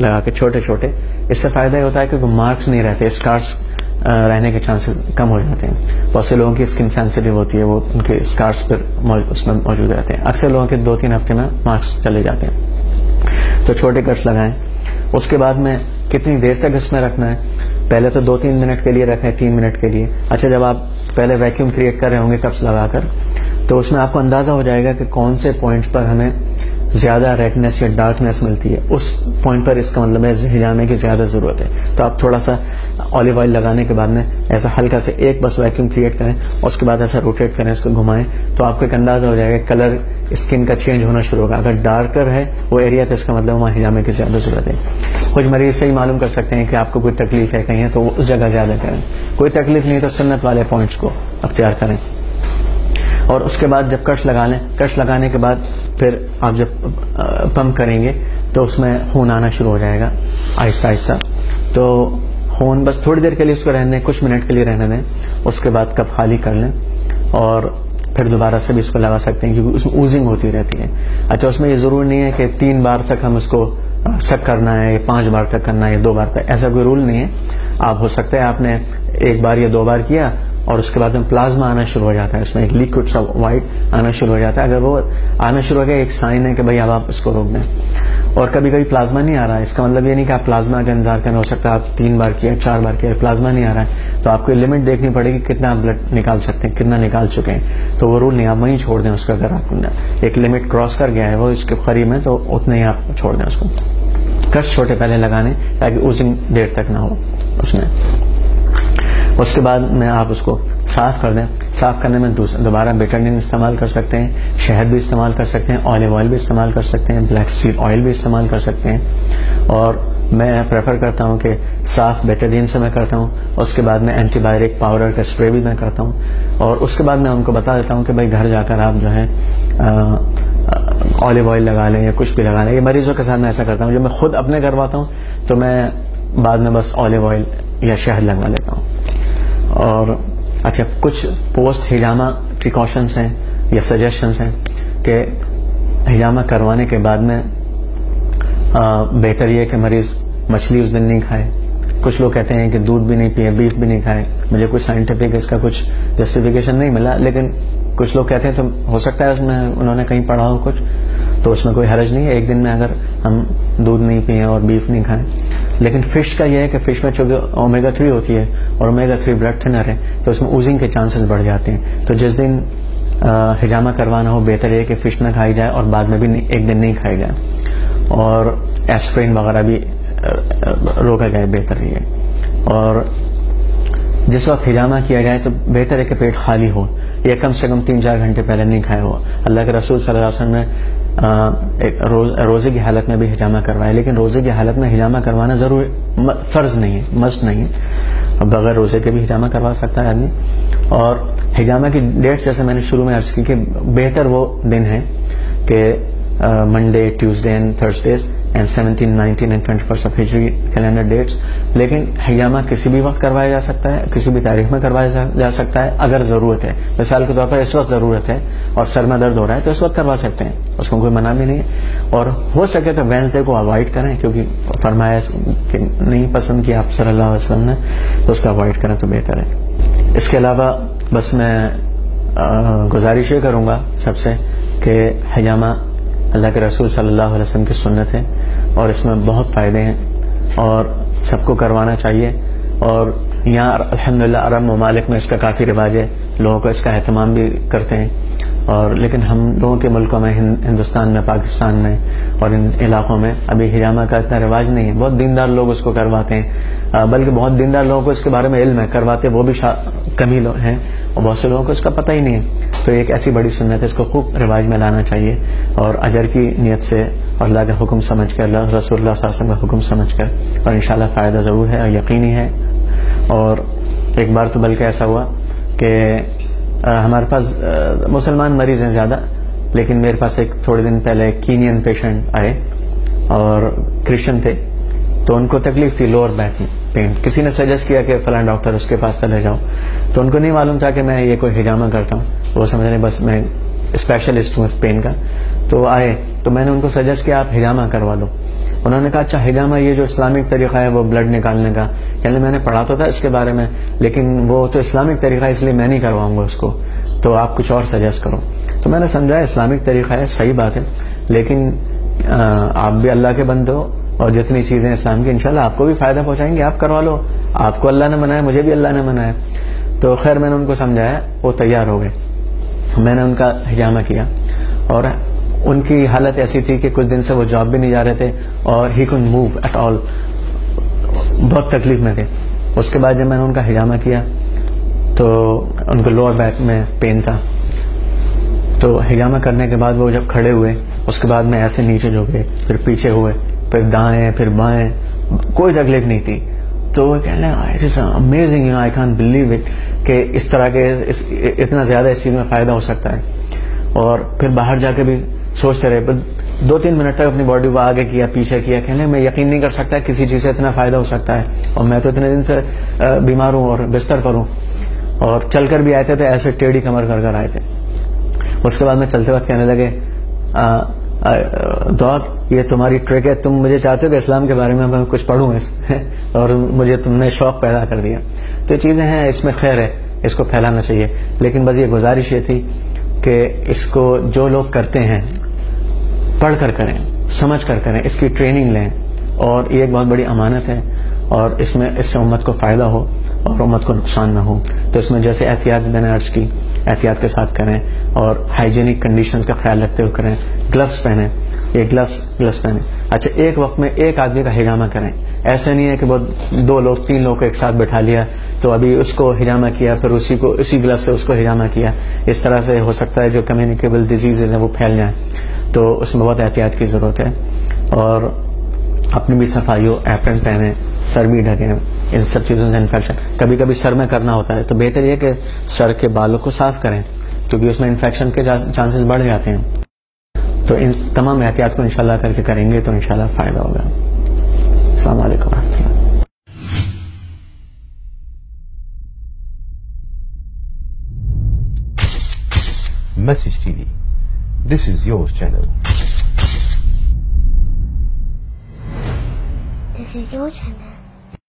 لگا کے چھوٹے چھوٹے۔ اس سے فائدہ یہ ہوتا ہے کہ مارکس نہیں رہتے اسکارس رہنے کے چانسز کم ہو جاتے ہیں۔ بہت سے لوگوں کی اسکن سینسٹیو ہوتی ہے، وہ ان کے اسکارس پر اس میں موجود رہتے ہیں۔ اکثر لوگوں کے دو تین ہفتے میں مارکس چلے جاتے ہیں۔ تو چھوٹے کٹس لگائیں۔ اس کے بعد میں کتنی دیر تک اس میں رکھنا ہے؟ پہلے تو دو تین منٹ کے لیے رکھیں، تین منٹ کے لیے۔ اچھا جب آپ پہلے ویکیوم کریٹ کر رہے ہوں گے کپس لگا کر، تو اس میں آپ کو اندازہ ہو جائے گا کہ کون سے پوائنٹ پر ہمیں زیادہ ریڈنس یا ڈارکنیس ملتی ہے، اس پوائنٹ پر اس کا مطلب ہے ہجامے کی زیادہ ضرورت ہے۔ تو آپ تھوڑا سا آلیو آئل لگانے کے بعد میں ایسا ہلکا سے ایک بس ویکیوم کریٹ کریں، اس کے بعد ایسا روٹیٹ کریں، اس کو گھمائیں، تو آپ کو ایک اندازہ ہو جائے گا کلر اسکن کا چینج ہونا شروع ہوگا۔ اگر ڈارکر ہے وہ ایریا تو اس کا مطلب وہاں ہجامے کی زیادہ ضرورت ہے۔ کچھ مریض سے ہی معلوم کر سکتے ہیں کہ آپ کو کوئی تکلیف ہے کہیں، تو وہ اس جگہ زیادہ کریں۔ کوئی تکلیف نہیں تو سنت والے پوائنٹس کو اختیار کریں۔ اور اس کے بعد جب کش لگا لیں، کش لگانے کے بعد پھر آپ جب پمپ کریں گے تو اس میں خون آنا شروع ہو جائے گا، آہستہ آہستہ۔ تو خون بس تھوڑی دیر کے لیے اس کو رہنے دیں، کچھ منٹ کے لیے رہنے دیں، اس کے بعد کب خالی کر لیں۔ اور پھر دوبارہ سے بھی اس کو لگا سکتے ہیں کیونکہ اس میں اوزنگ ہوتی رہتی ہے۔ اچھا اس میں یہ ضرور نہیں ہے کہ تین بار تک ہم اس کو سک کرنا ہے، یا پانچ بار تک کرنا ہے، یا دو بار تک، ایسا کوئی رول نہیں ہے۔ آپ ہو سکتا ہے، آپ نے ایک بار یا دو بار کیا اور اس کے بعد میں پلازما آنا شروع ہو جاتا ہے، اس میں ایک لیکوڈ سا وائٹ آنا شروع ہو جاتا ہے۔ اگر وہ آنا شروع ہو گیا، ایک سائن ہے کہ بھائی اب آپ اس کو روک دیں۔ اور کبھی کبھی پلازما نہیں آ رہا ہے۔ اس کا مطلب یہ نہیں کہ آپ پلازما کا انتظار کرنا ہو سکتا ہے آپ تین بار کیا، چار بار کیا، پلازما نہیں آ رہا ہے۔ تو آپ کو لمٹ دیکھنی پڑے گی کتنا آپ بلڈ نکال سکتے ہیں، کتنا نکال چکے ہیں۔ تو وہ رول نہیں آپ وہیں چھوڑ دیں اس کا اگر آپ ایک لمٹ کراس کر گیا ہے وہ، اس کے قریب میں، تو اتنے ہی آپ چھوڑ دیں اس کو۔ کٹس چھوٹے پہلے لگانے تاکہ اس دیر تک نہ ہو۔ اس میں۔ اس کے بعد میں آپ اس کو صاف کر دیں۔ صاف کرنے میں دوبارہ بیٹرنین استعمال کر سکتے ہیں، شہد بھی استعمال کر سکتے ہیں، آلیو آئل بھی استعمال کر سکتے ہیں، بلیک سیڈ آئل بھی استعمال کر سکتے ہیں۔ اور میں پریفر کرتا ہوں کہ صاف بیٹرین سے میں کرتا ہوں، اس کے بعد میں اینٹی بایوٹک پاؤڈر کا اسپرے بھی میں کرتا ہوں۔ اور اس کے بعد میں ان کو بتا دیتا ہوں کہ بھائی گھر جا کر آپ جو ہے آلیو آئل لگا لیں یا کچھ بھی لگا لیں۔ یہ مریضوں کے ساتھ میں ایسا کرتا ہوں، جب میں خود اپنے کرواتا ہوں تو میں بعد میں بس آلیو آئل یا شہد لگوا لیتا ہوں۔ اور اچھا کچھ پوسٹ ہجامہ پریکاشنس ہیں یا سجیشنس ہیں کہ ہجامہ کروانے کے بعد میں بہتر یہ کہ مریض مچھلی اس دن نہیں کھائے۔ کچھ لوگ کہتے ہیں کہ دودھ بھی نہیں پیے بیف بھی نہیں کھائے۔ مجھے کوئی سائنٹیفک اس کا کچھ جسٹیفیکیشن نہیں ملا، لیکن کچھ لوگ کہتے ہیں تو ہو سکتا ہے اس میں انہوں نے کہیں پڑھا ہو کچھ، تو اس میں کوئی حرج نہیں ہے۔ ایک دن میں اگر ہم دودھ نہیں پئیں اور بیف نہیں کھائیں لیکن فش کا یہ ہے کہ فش میں چونکہ اومیگا تھری ہوتی ہے اور اومیگا تھری بلڈ تھنر ہے، تو اس میں اوزنگ کے چانسز بڑھ جاتے ہیں۔ تو جس دن ہجامہ کروانا ہو، بہتر ہے کہ فش نہ کھائی جائے اور بعد میں بھی ایک دن نہیں کھائی جائے۔ اور ایسپرین وغیرہ بھی روکا جائے، بہتر یہ اور جس وقت ہجامہ کیا جائے تو بہتر ہے کہ پیٹ خالی ہو یا کم سے کم تین چار گھنٹے پہلے نہیں کھائے ہوا اللہ کے رسول صلی اللہ علیہ وسلم نے روزے کی حالت میں بھی ہجامہ کروایا، لیکن روزے کی حالت میں ہجامہ کروانا ضرور فرض نہیں ہے، مست نہیں ہے۔ بغیر روزے کے بھی ہجامہ کروا سکتا ہے آدمی۔ اور ہجامہ کی ڈیٹ جیسے میں نے شروع میں عرض کی کہ بہتر وہ دن ہے کہ Monday Tuesday and Thursdays and seventeen nineteen and twenty first of ہجری کیلنڈر ڈیٹس لیکن ہجامہ کسی بھی وقت کروایا جا سکتا ہے کسی بھی تاریخ میں کروایا جا سکتا ہے اگر ضرورت ہے مثال کے طور پر اس وقت ضرورت ہے اور سر میں درد ہو رہا ہے تو اس وقت کروا سکتے ہیں اس کو کوئی منع بھی نہیں ہے اور ہو سکے تو وینسڈے کو اوائڈ کریں کیونکہ فرمایا کہ نہیں پسند کیا آپ صلی اللہ علیہ وسلم نے تو اس کو اوائڈ کریں تو بہتر ہے اس کے علاوہ بس میں گزارش یہ کروں گا سب سے کہ حجامہ اللہ کے رسول صلی اللہ علیہ وسلم کی سنت ہے اور اس میں بہت فائدے ہیں اور سب کو کروانا چاہیے اور یہاں الحمدللہ عرب ممالک میں اس کا کافی رواج ہے، لوگوں کو اس کا اہتمام بھی کرتے ہیں اور لیکن ہم لوگوں کے ملکوں میں ہندوستان میں، پاکستان میں اور ان علاقوں میں ابھی ہجامہ کا اتنا رواج نہیں ہے۔ بہت دیندار لوگ اس کو کرواتے ہیں۔ بلکہ بہت دیندار لوگوں کو اس کے بارے میں علم ہے، کرواتے وہ بھی کمی لوگ ہیں۔ اور بہت سے لوگوں کو اس کا پتہ ہی نہیں ہے۔ تو ایک ایسی بڑی سنت ہے، اس کو خوب رواج میں لانا چاہیے اور اجر کی نیت سے اور اللہ کا حکم سمجھ کر، اللہ، رسول اللہ صلی اللہ علیہ وسلم کا حکم سمجھ کر۔ اور انشاءاللہ فائدہ ضرور ہے اور یقینی ہے۔ اور ایک بار تو بلکہ ایسا ہوا کہ ہمارے پاس مسلمان مریض ہیں زیادہ، لیکن میرے پاس ایک تھوڑے دن پہلے کینین پیشنٹ آئے اور کرسچن تھے۔ تو ان کو تکلیف تھی لوور بیک پین کسی نے سجیسٹ کیا کہ فلاں ڈاکٹر اس کے پاس چلے جاؤ تو ان کو نہیں معلوم تھا کہ میں یہ کوئی ہجامہ کرتا ہوں۔ وہ سمجھ رہے بس میں اسپیشلسٹ ہوں پین کا۔ تو آئے۔ تو میں نے ان کو سجیسٹ کیا آپ ہجامہ کروا لو انہوں نے کہا اچھا ہجامہ یہ جو اسلامک طریقہ ہے، وہ بلڈ نکالنے کا۔ یعنی میں نے پڑھا تو تھا اس کے بارے میں، لیکن وہ تو اسلامک طریقہ ہے، اس لیے میں نہیں کرواؤں گا اس کو۔ تو آپ کچھ اور سجیسٹ کرو۔ تو میں نے سمجھا، اسلامک طریقہ ہے، صحیح بات ہے۔ لیکن آپ بھی اللہ کے بند ہو۔ اور جتنی چیزیں اسلام کی، انشاءاللہ آپ کو بھی فائدہ پہنچائیں گے، آپ کروا لو۔ آپ کو اللہ نے منایا، مجھے بھی اللہ نے منایا۔ تو خیر، میں نے ان کو سمجھایا، وہ تیار ہو گئے۔ میں نے ان کا ہجامہ کیا۔ اور ان کی حالت ایسی تھی کہ کچھ دن سے وہ جاب بھی نہیں جا رہے تھے اور ہی کن موو ایٹ آل۔ بہت تکلیف میں تھے۔ اس کے بعد جب میں نے ان کا ہجامہ کیا تو ان کو لوور بیک میں پین تھا۔ تو ہجامہ کرنے کے بعد وہ جب کھڑے ہوئے، اس کے بعد میں ایسے نیچے جو گئے پھر پیچھے ہوئے، پھر دائیں، پھر بائیں، کوئی تکلیف نہیں تھی۔ تو وہ کہنے امیزنگ یو نو آئی کان بلیو اٹ کہ اس طرح کے اتنا زیادہ اس چیز میں فائدہ ہو سکتا ہے۔ اور پھر باہر جا کے بھی سوچتے رہے۔ دو تین منٹ تک اپنی باڈی کو آگے کیا، پیچھے کیا۔ کہنے میں یقین نہیں کر سکتا کسی چیز سے اتنا فائدہ ہو سکتا ہے اور میں تو اتنے دن سے بیمار ہوں اور بستر کروں اور چل کر بھی آئے تھے تو ایسے ٹیڑھی کمر کر کر آئے تھے۔ اس کے بعد میں چلتے وقت کہنے لگے دعا یہ تمہاری ٹرک ہے، تم مجھے چاہتے ہو کہ اسلام کے بارے میں میں کچھ پڑھوں اس اور مجھے تم نے شوق پیدا کر دیا. تو یہ چیزیں ہیں، اس میں خیر ہے، اس کو پھیلانا چاہیے۔ لیکن بس یہ گزارش یہ تھی کہ اس کو جو لوگ کرتے ہیں، پڑھ کر کریں، سمجھ کر کریں، اس کی ٹریننگ لیں۔ اور یہ ایک بہت بڑی امانت ہے۔ اور اس میں اس سے امت کو فائدہ ہو اور امت کو نقصان نہ ہو۔ تو اس میں جیسے احتیاط میں نے عرض کی، احتیاط کے ساتھ کریں اور ہائیجینک کنڈیشنز کا خیال رکھتے ہوئے کریں۔ گلوز پہنیں۔ یہ گلوز گلوز پہنیں۔ اچھا ایک وقت میں ایک آدمی کا ہجامہ کریں۔ ایسا نہیں ہے کہ بہت دو لوگ، تین لوگ کو ایک ساتھ بٹھا لیا تو ابھی اس کو ہجامہ کیا، پھر اسی کو، اسی گلو سے اس کو ہجامہ کیا۔ اس طرح سے ہو سکتا ہے جو کمیونیکیبل ڈیزیز ہیں، وہ پھیل جائیں۔ تو اس میں بہت احتیاط کی ضرورت ہے۔ اور اپنی بھی صفائی ہو ایپرن پہنے، سر بھی ڈھکیں ان سب چیزوں سے انفیکشن کبھی کبھی سر میں کرنا ہوتا ہے، تو بہتر یہ کہ سر کے بالوں کو صاف کریں، کیونکہ اس میں انفیکشن کے چانسز بڑھ جاتے ہیں تو ان تمام احتیاط کو انشاءاللہ کر کے کریں گے تو انشاءاللہ فائدہ ہوگا السلام علیکم ورحمۃ اللہ Message TV. This is your channel. 姐姐我全能